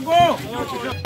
Fogo!